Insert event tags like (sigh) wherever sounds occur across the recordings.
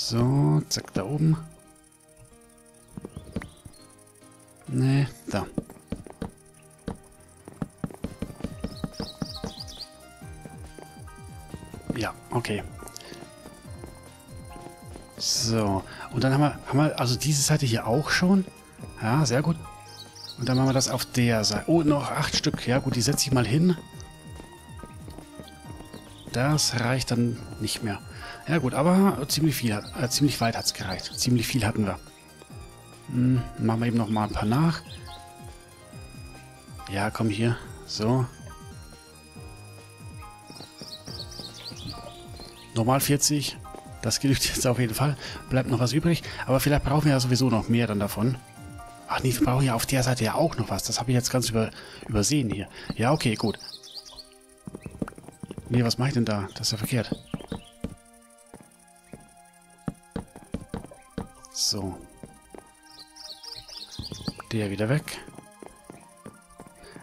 So, zack, da oben. Nee, da. Ja, okay. So, und dann haben wir, haben wir also diese Seite hier auch schon. Ja, sehr gut. Und dann machen wir das auf der Seite. Oh, noch acht Stück. Ja gut, die setze ich mal hin. Das reicht dann nicht mehr. Ja gut, aber ziemlich viel, äh, ziemlich weit hat es gereicht. Ziemlich viel hatten wir. Hm, machen wir eben noch mal ein paar nach. Ja, komm hier. So. Normal 40. Das genügt jetzt auf jeden Fall. Bleibt noch was übrig. Aber vielleicht brauchen wir ja sowieso noch mehr dann davon. Ach nee, wir brauchen ja auf der Seite ja auch noch was. Das habe ich jetzt ganz über, übersehen hier. Ja, okay, gut. Nee, was mache ich denn da? Das ist ja verkehrt. So. Der wieder weg.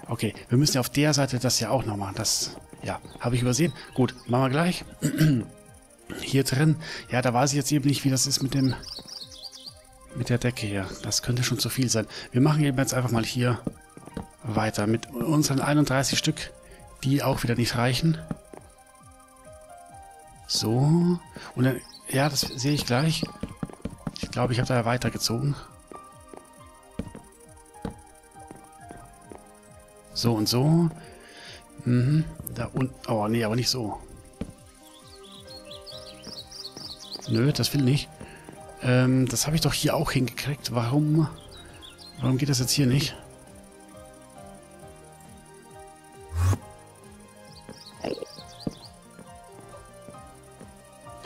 Okay, wir müssen ja auf der Seite das ja auch noch machen. Das, ja, habe ich übersehen. Gut, machen wir gleich. (clears throat) hier drin, ja, da weiß ich jetzt eben nicht, wie das ist mit dem, mit der Decke hier. Das könnte schon zu viel sein. Wir machen eben jetzt einfach mal hier weiter mit unseren 31 Stück, die auch wieder nicht reichen. So. Und dann, ja, das sehe ich gleich. Ich glaube, ich habe da weitergezogen. So und so. Mhm. Da unten. Oh, nee, aber nicht so. Nö, das will nicht. Ähm, das habe ich doch hier auch hingekriegt. Warum? Warum geht das jetzt hier nicht?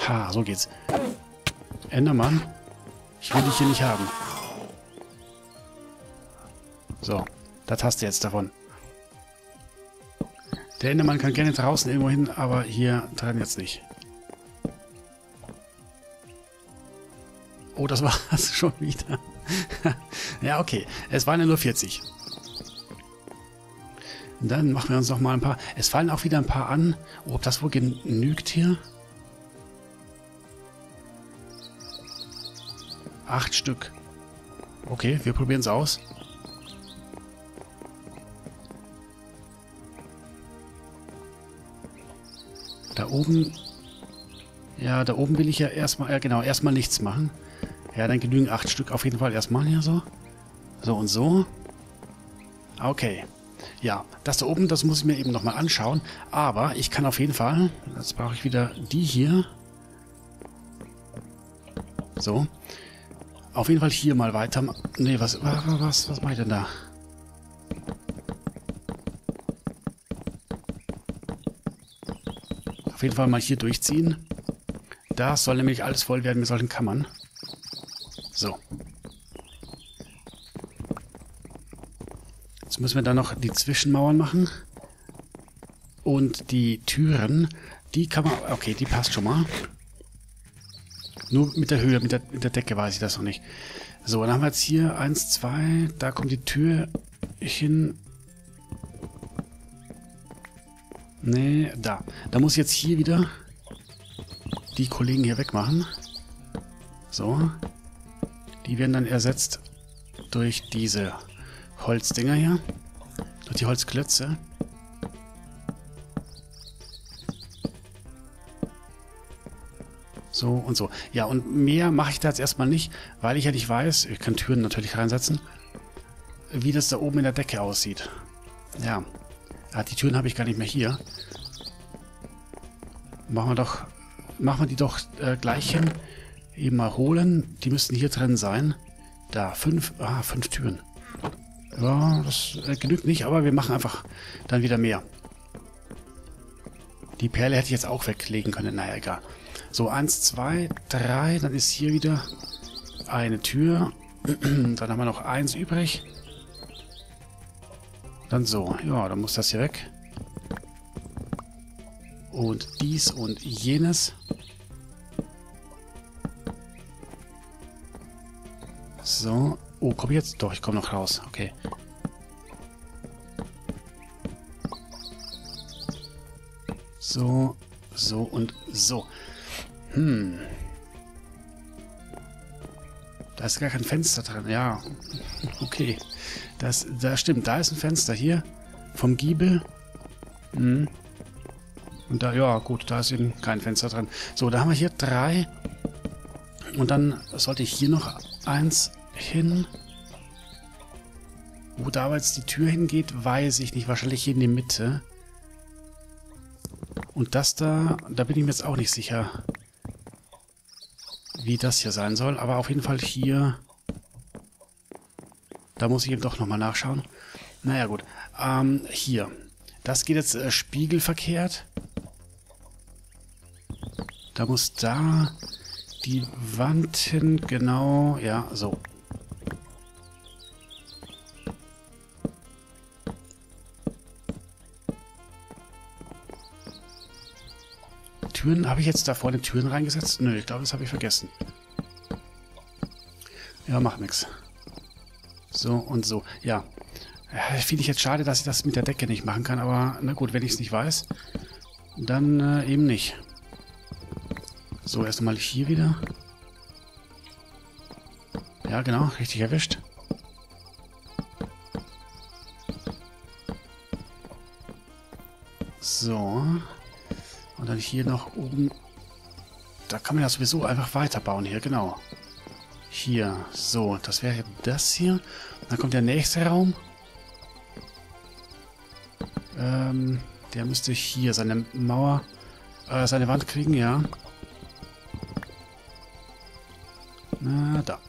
Ha, so geht's. Endermann, ich will dich hier nicht haben. So, das hast du jetzt davon. Der Endermann kann gerne draußen irgendwo hin, aber hier dran jetzt nicht. Oh, das (laughs) war es schon wieder. (laughs) ja, okay. Es waren ja nur 40. Und dann machen wir uns noch mal ein paar... Es fallen auch wieder ein paar an. Oh, ob das wohl genügt hier? Acht Stück. Okay, wir probieren es aus. Da oben... Ja, da oben will ich ja erstmal... Ja, genau, erstmal nichts machen. Ja, dann genügen acht Stück auf jeden Fall erstmal hier so. So und so. Okay. Ja, das da oben, das muss ich mir eben nochmal anschauen. Aber ich kann auf jeden Fall... Jetzt brauche ich wieder die hier. So. Auf jeden Fall hier mal weiter... Nee, was, was, was, mache ich denn da? Auf jeden Fall mal hier durchziehen. Da soll nämlich alles voll werden mit solchen Kammern. So. Jetzt müssen wir da noch die Zwischenmauern machen. Und die Türen, die kann man... Okay, die passt schon mal. Nur mit der Höhe, mit der, mit der Decke weiß ich das noch nicht. So, dann haben wir jetzt hier eins, zwei. Da kommt die Tür hin. Nee, da. Da muss ich jetzt hier wieder die Kollegen hier wegmachen. So. Die werden dann ersetzt durch diese Holzdinger hier. Durch die Holzklötze. So und so. Ja, und mehr mache ich da jetzt erstmal nicht, weil ich ja nicht weiß, ich kann Türen natürlich reinsetzen, wie das da oben in der Decke aussieht. Ja. ja die Türen habe ich gar nicht mehr hier. Machen wir doch, machen wir die doch äh, gleich hin eben mal holen. Die müssten hier drin sein. Da, fünf, ah, fünf Türen. Ja, das äh, genügt nicht, aber wir machen einfach dann wieder mehr. Die Perle hätte ich jetzt auch weglegen können. Naja, egal. So, eins, zwei, drei. Dann ist hier wieder eine Tür. (clears throat) dann haben wir noch eins übrig. Dann so. Ja, dann muss das hier weg. Und dies und jenes. So. Oh, komm jetzt? Doch, ich komme noch raus. Okay. So, so und so. Hm. Da ist gar kein Fenster drin. Ja, (laughs) okay. Das, das stimmt. Da ist ein Fenster hier. Vom Giebel. Mhm. Und da, ja, gut, da ist eben kein Fenster drin. So, da haben wir hier drei. Und dann sollte ich hier noch eins hin. Wo da jetzt die Tür hingeht, weiß ich nicht. Wahrscheinlich hier in die Mitte. Und das da, da bin ich mir jetzt auch nicht sicher, wie das hier sein soll. Aber auf jeden Fall hier, da muss ich eben doch nochmal nachschauen. Naja gut, ähm, hier. Das geht jetzt äh, spiegelverkehrt. Da muss da die Wand hin, genau, ja, so. Türen, habe ich jetzt da vorne Türen reingesetzt? Nö, ich glaube, das habe ich vergessen. Ja, macht nichts. So und so. Ja. ja Finde ich jetzt schade, dass ich das mit der Decke nicht machen kann, aber na gut, wenn ich es nicht weiß, dann äh, eben nicht. So, erst einmal hier wieder. Ja, genau, richtig erwischt. So. Und dann hier noch oben. Da kann man ja sowieso einfach weiterbauen hier, genau. Hier, so, das wäre das hier. Dann kommt der nächste Raum. Ähm, der müsste hier seine Mauer, äh, seine Wand kriegen, ja. Na, da.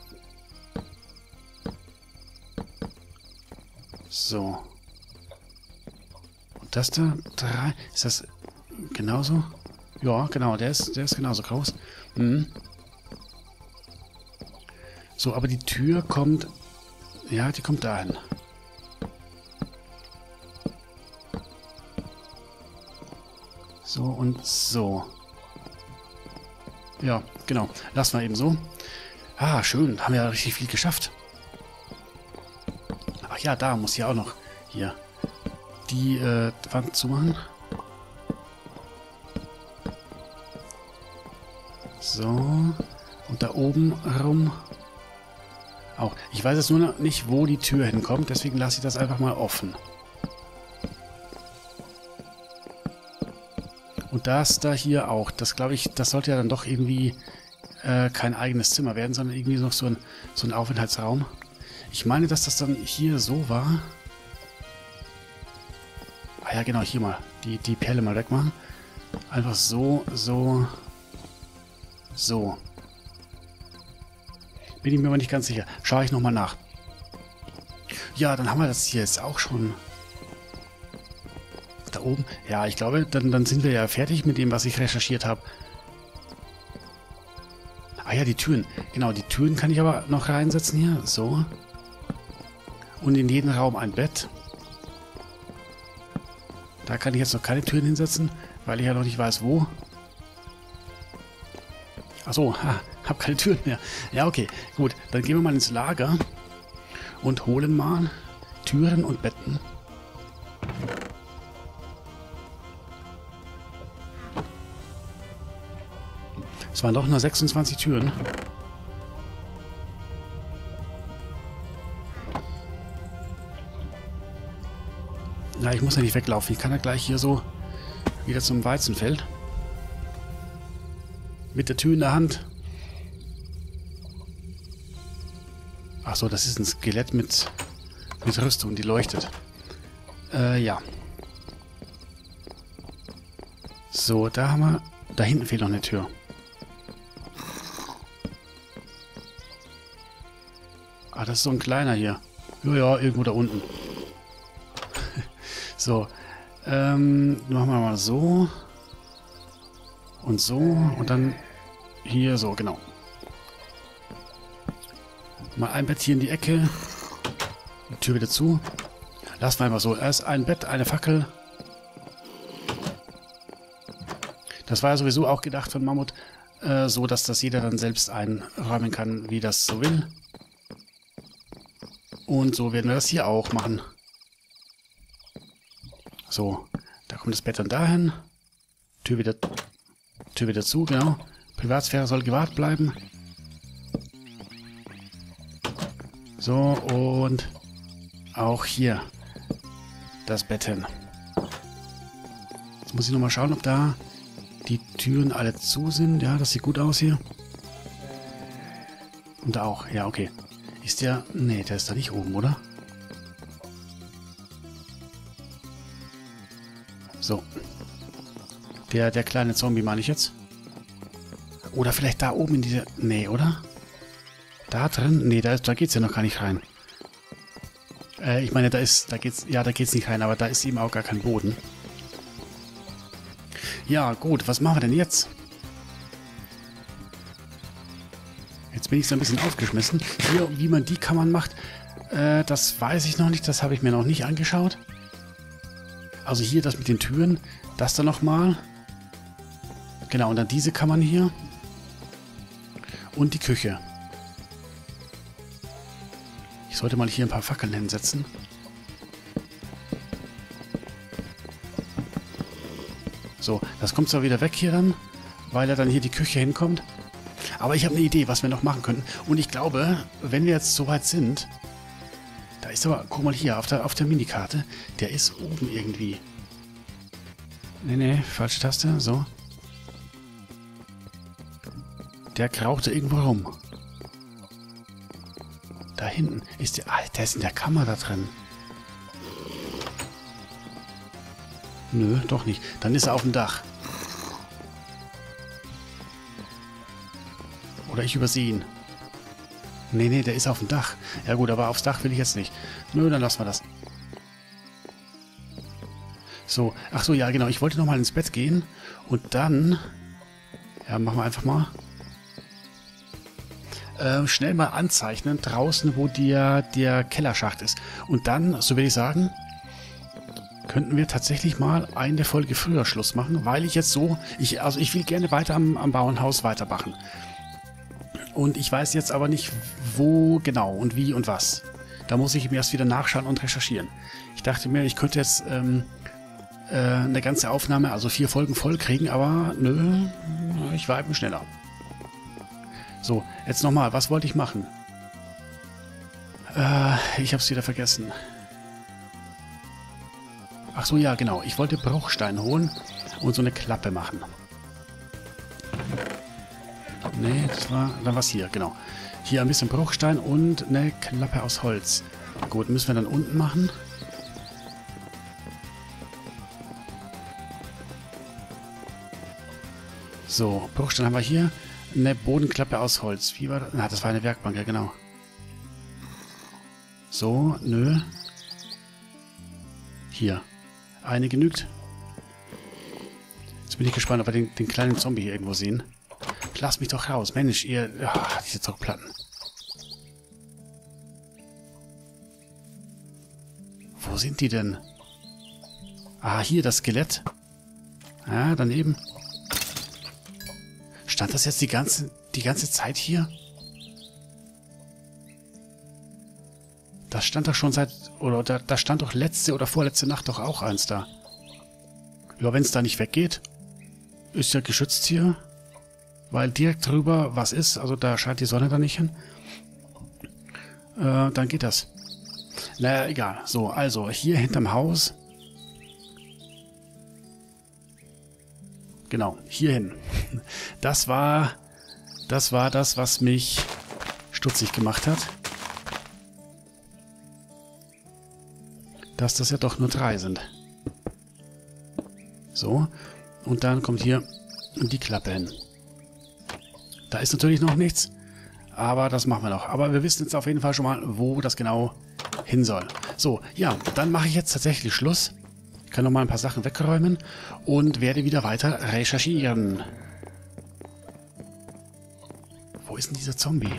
So. Und das da, drei, ist das genauso? Ja, genau, der ist, der ist genauso groß. Mhm. So, aber die Tür kommt... Ja, die kommt dahin. So und so. Ja, genau. Lassen wir eben so. Ah, schön. Haben wir ja richtig viel geschafft. Ach ja, da muss ja auch noch hier die äh, Wand zumachen. So. Und da oben rum auch. Ich weiß jetzt nur noch nicht, wo die Tür hinkommt, deswegen lasse ich das einfach mal offen. Und das da hier auch. Das glaube ich, das sollte ja dann doch irgendwie äh, kein eigenes Zimmer werden, sondern irgendwie noch so ein, so ein Aufenthaltsraum. Ich meine, dass das dann hier so war. Ah ja, genau, hier mal. Die, die Perle mal wegmachen. Einfach so, so, so. Bin ich mir aber nicht ganz sicher. Schaue ich nochmal nach. Ja, dann haben wir das hier jetzt auch schon. Da oben. Ja, ich glaube, dann, dann sind wir ja fertig mit dem, was ich recherchiert habe. Ah ja, die Türen. Genau, die Türen kann ich aber noch reinsetzen hier. So. Und in jeden Raum ein Bett. Da kann ich jetzt noch keine Türen hinsetzen, weil ich ja noch nicht weiß, wo. Achso, ha, hab keine Türen mehr. Ja, okay, gut. Dann gehen wir mal ins Lager und holen mal Türen und Betten. Es waren doch nur 26 Türen. Ja, ich muss ja nicht weglaufen. Ich kann ja gleich hier so wieder zum Weizenfeld. Mit der Tür in der Hand. Ach so, das ist ein Skelett mit, mit Rüstung, die leuchtet. Äh, ja. So, da haben wir... Da hinten fehlt noch eine Tür. Ah, das ist so ein kleiner hier. Ja, ja, irgendwo da unten. (laughs) so. Ähm, machen wir mal so. Und so. Und dann hier so, genau. Mal ein Bett hier in die Ecke. Die Tür wieder zu. Lassen wir einfach so. Erst ein Bett, eine Fackel. Das war ja sowieso auch gedacht von Mammut, äh, so dass das jeder dann selbst einräumen kann, wie das so will. Und so werden wir das hier auch machen. So, da kommt das Bett dann dahin. Tür wieder, Tür wieder zu, genau. Privatsphäre soll gewahrt bleiben. So, und auch hier das Bett hin. Jetzt muss ich nochmal schauen, ob da die Türen alle zu sind. Ja, das sieht gut aus hier. Und da auch. Ja, okay. Ist der... Nee, der ist da nicht oben, oder? So. Der, der kleine Zombie meine ich jetzt. Oder vielleicht da oben in diese... Nee, oder? Da drin? Nee, da, da geht's ja noch gar nicht rein. Äh, ich meine, da ist... Da geht's... Ja, da geht's nicht rein, aber da ist eben auch gar kein Boden. Ja, gut. Was machen wir denn jetzt? Jetzt bin ich so ein bisschen aufgeschmissen. Hier, wie man die Kammern macht, äh, das weiß ich noch nicht. Das habe ich mir noch nicht angeschaut. Also hier das mit den Türen. Das dann nochmal. Genau, und dann diese Kammern hier. Und die Küche. Ich sollte mal hier ein paar Fackeln hinsetzen. So, das kommt zwar wieder weg hier dann, weil er dann hier die Küche hinkommt. Aber ich habe eine Idee, was wir noch machen können. Und ich glaube, wenn wir jetzt soweit sind, da ist aber, guck mal hier, auf der, auf der Minikarte, der ist oben irgendwie. Nee, nee, falsche Taste, so. Der krauchte irgendwo rum. Da hinten ist der... Ah, der ist in der Kammer da drin. Nö, doch nicht. Dann ist er auf dem Dach. Oder ich übersehe ihn. Nee, nee, der ist auf dem Dach. Ja gut, aber aufs Dach will ich jetzt nicht. Nö, dann lassen wir das. So, ach so, ja genau. Ich wollte nochmal ins Bett gehen. Und dann... Ja, machen wir einfach mal. Äh, schnell mal anzeichnen, draußen, wo der, der Kellerschacht ist. Und dann, so würde ich sagen, könnten wir tatsächlich mal eine Folge früher Schluss machen, weil ich jetzt so, ich, also ich will gerne weiter am, am Bauernhaus weitermachen. Und ich weiß jetzt aber nicht, wo genau und wie und was. Da muss ich mir erst wieder nachschauen und recherchieren. Ich dachte mir, ich könnte jetzt ähm, äh, eine ganze Aufnahme, also vier Folgen voll kriegen, aber nö, ich war eben schneller. So, jetzt nochmal, was wollte ich machen? Äh, ich hab's wieder vergessen. Ach so, ja, genau. Ich wollte Bruchstein holen und so eine Klappe machen. Nee, das war dann was hier, genau. Hier ein bisschen Bruchstein und eine Klappe aus Holz. Gut, müssen wir dann unten machen. So, Bruchstein haben wir hier. Eine Bodenklappe aus Holz. Wie war das? Na, das war eine Werkbank, ja genau. So, nö. Hier. Eine genügt. Jetzt bin ich gespannt, ob wir den, den kleinen Zombie hier irgendwo sehen. Lass mich doch raus. Mensch, ihr... Ach, diese Zockplatten. Wo sind die denn? Ah, hier das Skelett. Ah, daneben. Stand das jetzt die ganze, die ganze Zeit hier? Das stand doch schon seit... Oder da, da stand doch letzte oder vorletzte Nacht doch auch eins da. Ja, wenn es da nicht weggeht, ist ja geschützt hier. Weil direkt drüber was ist, also da scheint die Sonne da nicht hin. Äh, dann geht das. Naja, egal. So, also hier hinterm Haus. Genau, hierhin. Das war, das war das, was mich stutzig gemacht hat. Dass das ja doch nur drei sind. So, und dann kommt hier die Klappe hin. Da ist natürlich noch nichts, aber das machen wir noch. Aber wir wissen jetzt auf jeden Fall schon mal, wo das genau hin soll. So, ja, dann mache ich jetzt tatsächlich Schluss. Ich kann noch mal ein paar Sachen wegräumen und werde wieder weiter recherchieren. Wo ist denn dieser Zombie?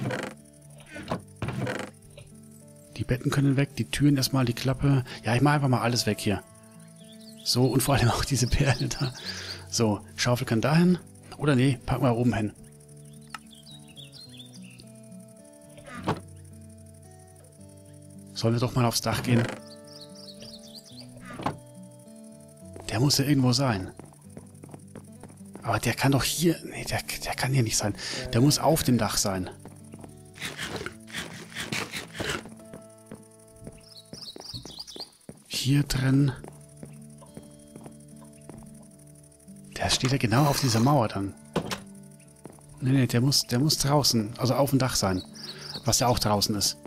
Die Betten können weg, die Türen erstmal, die Klappe. Ja, ich mache einfach mal alles weg hier. So, und vor allem auch diese Perle da. So, Schaufel kann dahin. Oder nee, packen wir oben hin. Sollen wir doch mal aufs Dach gehen? muss ja irgendwo sein. Aber der kann doch hier... Nee, der, der kann hier nicht sein. Der muss auf dem Dach sein. Hier drin. Der steht ja genau auf dieser Mauer dann. Nee, nee, der muss, der muss draußen, also auf dem Dach sein. Was ja auch draußen ist.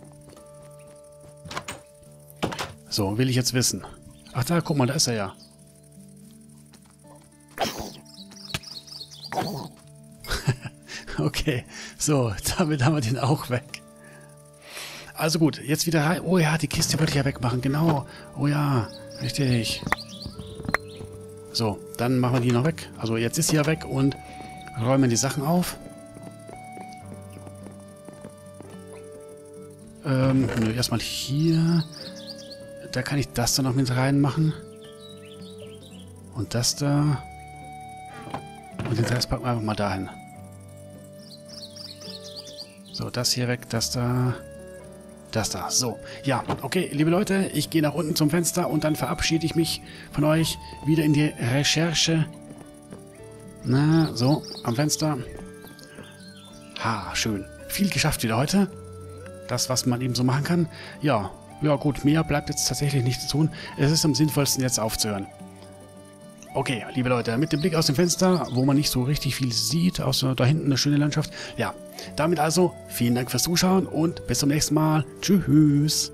So, will ich jetzt wissen. Ach da, guck mal, da ist er ja. Okay, so, damit haben wir den auch weg. Also gut, jetzt wieder rein. Oh ja, die Kiste wollte ich ja wegmachen, genau. Oh ja, richtig. So, dann machen wir die noch weg. Also jetzt ist sie ja weg und räumen die Sachen auf. Ähm, nö, erstmal hier. Da kann ich das da noch mit reinmachen. Und das da. Und den Rest packen wir einfach mal dahin. So, das hier weg, das da. Das da. So. Ja, okay, liebe Leute, ich gehe nach unten zum Fenster und dann verabschiede ich mich von euch wieder in die Recherche. Na, so, am Fenster. Ha, schön. Viel geschafft wieder heute. Das, was man eben so machen kann. Ja, ja gut, mehr bleibt jetzt tatsächlich nicht zu tun. Es ist am sinnvollsten, jetzt aufzuhören. Okay, liebe Leute, mit dem Blick aus dem Fenster, wo man nicht so richtig viel sieht, außer da hinten eine schöne Landschaft. Ja, damit also vielen Dank fürs Zuschauen und bis zum nächsten Mal. Tschüss.